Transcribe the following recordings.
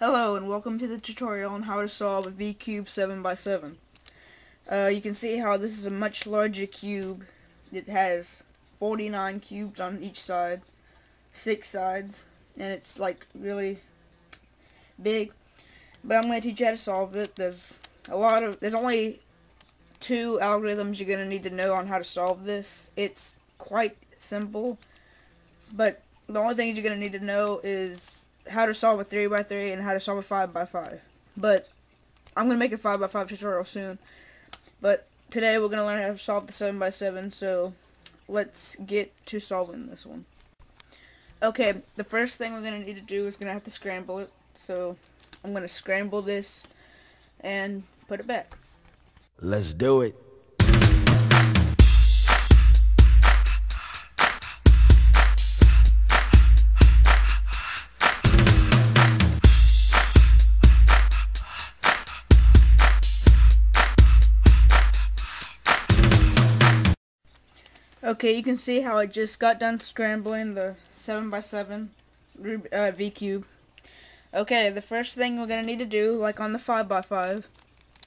Hello and welcome to the tutorial on how to solve a V-cube 7x7. Uh, you can see how this is a much larger cube. It has 49 cubes on each side, 6 sides, and it's like really big. But I'm going to teach you how to solve it. There's a lot of, there's only two algorithms you're going to need to know on how to solve this. It's quite simple, but the only things you're going to need to know is how to solve a 3x3 and how to solve a 5x5. But I'm going to make a 5x5 tutorial soon. But today we're going to learn how to solve the 7x7, so let's get to solving this one. Okay, the first thing we're going to need to do is going to have to scramble it. So I'm going to scramble this and put it back. Let's do it. Okay, you can see how I just got done scrambling the 7x7 uh, V-cube. Okay, the first thing we're going to need to do, like on the 5x5,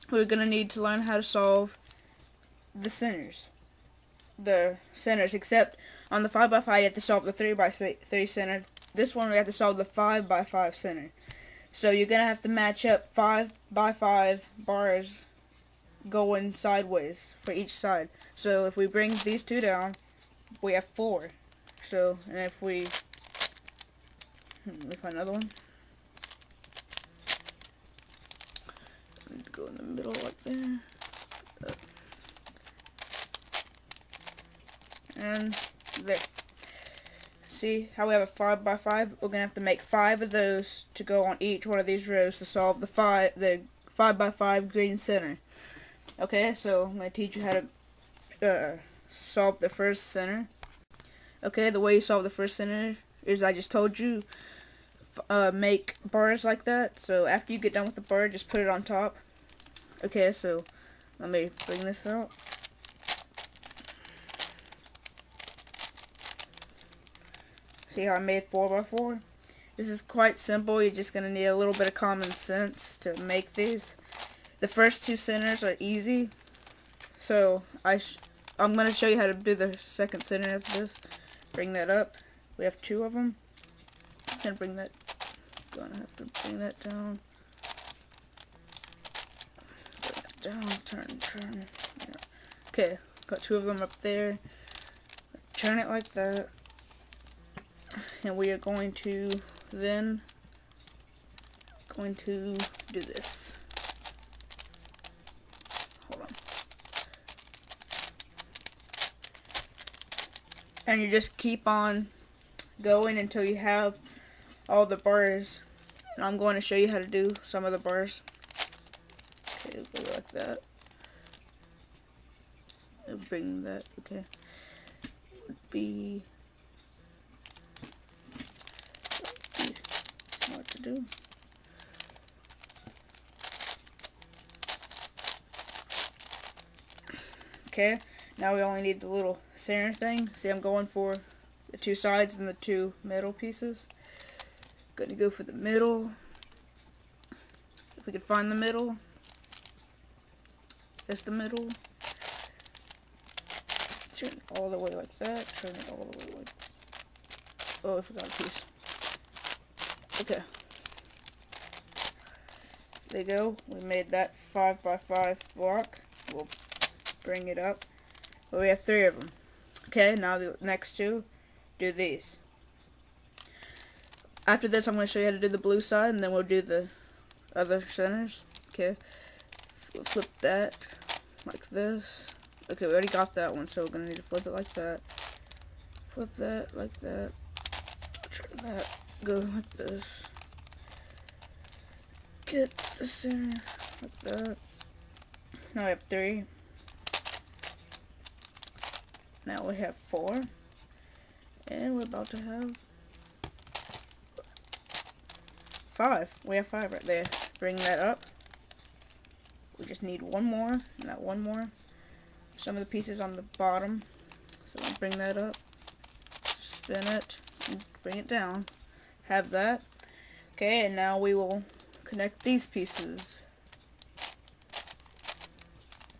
we're going to need to learn how to solve the centers. The centers, except on the 5x5 you have to solve the 3x3 center. This one we have to solve the 5x5 center. So you're going to have to match up 5x5 bars going sideways for each side. So if we bring these two down, we have four. So, and if we, hmm, let me find another one. Go in the middle like there. And there. See how we have a 5 by 5 We're going to have to make 5 of those to go on each one of these rows to solve the 5 the 5 by 5 green center. Okay, so I'm to teach you how to uh, solve the first center. Okay, the way you solve the first center is I just told you uh, make bars like that. So after you get done with the bar, just put it on top. Okay, so let me bring this out. See how I made 4x4? This is quite simple. You're just going to need a little bit of common sense to make these. The first two centers are easy. So I I'm going to show you how to do the second center of this. Bring that up. We have two of them. Then bring that. Gonna have to bring that down. Bring that down. Turn, turn. Yeah. Okay, got two of them up there. Turn it like that. And we are going to then going to do this. And you just keep on going until you have all the bars. And I'm going to show you how to do some of the bars. Okay go like that. Bring that okay. Would be, be to do. Okay now we only need the little center thing. See, I'm going for the two sides and the two middle pieces. Gonna go for the middle. If we can find the middle. That's the middle. Turn it all the way like that. Turn it all the way like Oh, I forgot a piece. Okay. There you go. We made that 5 by 5 block. We'll bring it up. But we have three of them. Okay, now the next two, do these. After this, I'm going to show you how to do the blue side, and then we'll do the other centers. Okay, we'll flip that like this. Okay, we already got that one, so we're going to need to flip it like that. Flip that like that. Turn that, go like this. Get the center like that. Now we have three. Now we have four. And we're about to have five. We have five right there. Bring that up. We just need one more. Not one more. Some of the pieces on the bottom. So we'll bring that up. Spin it. bring it down. Have that. Okay, and now we will connect these pieces.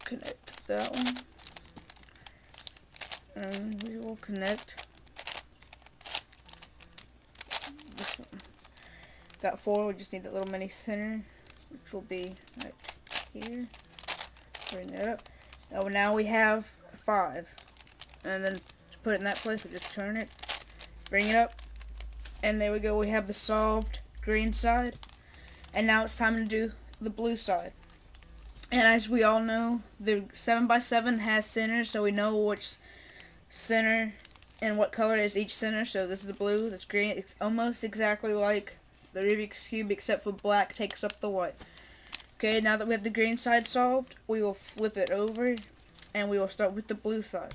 Connect that one. And we will connect this one. Got four, we just need that little mini center, which will be right here. Bring that up. Oh, now we have five. And then to put it in that place, we just turn it, bring it up, and there we go. We have the solved green side. And now it's time to do the blue side. And as we all know, the 7x7 has centers, so we know which center and what color is each center. So this is the blue, that's green. It's almost exactly like the Rubik's Cube, except for black takes up the white. Okay, now that we have the green side solved, we will flip it over, and we will start with the blue side.